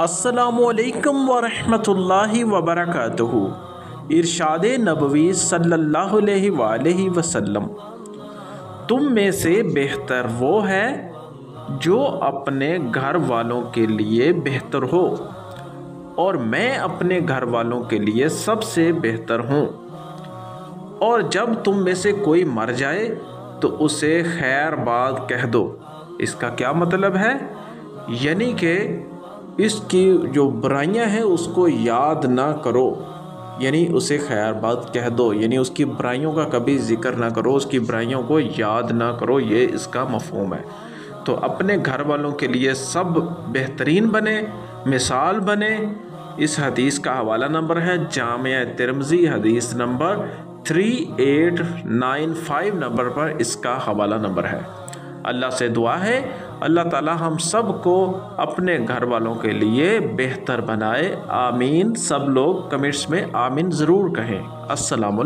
असलकम वरहमतुल्लाहि वबरकातुहु इरशाद नबवी सल्लल्लाहु अलैहि तुम में से बेहतर वो है जो अपने घर वालों के लिए बेहतर हो, और मैं अपने घर वालों के लिए सबसे बेहतर हूँ। और जब तुम में से कोई मर जाए तो उसे खैर बात कह दो। इसका क्या मतलब है? यानी कि इसकी जो बुराइयाँ हैं, उसको याद ना करो। यानी उसे खैर बात कह दो। यानी उसकी बुराइयों का कभी ज़िक्र ना करो, उसकी बुराइयों को याद ना करो। ये इसका मफहम है। तो अपने घर वालों के लिए सब बेहतरीन बने, मिसाल बने। इस हदीस का हवाला नंबर है जाम तिरमजी, हदीस number three eight nine five number पर इसका हवाला नंबर है। अल्लाह से दुआ है अल्लाह ताला हम सबको अपने घर वालों के लिए बेहतर बनाए। आमीन। सब लोग कमेंट्स में आमीन ज़रूर कहें। अस्सलाम